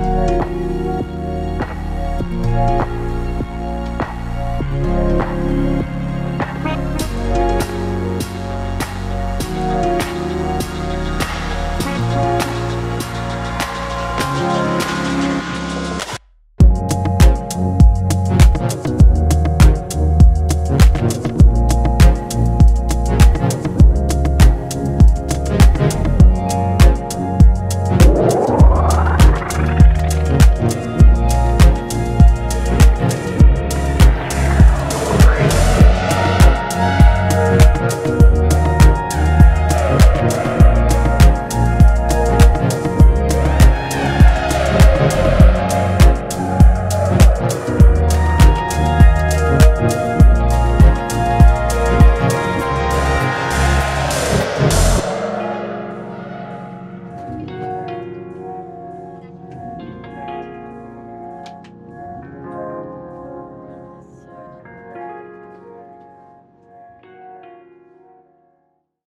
Amen.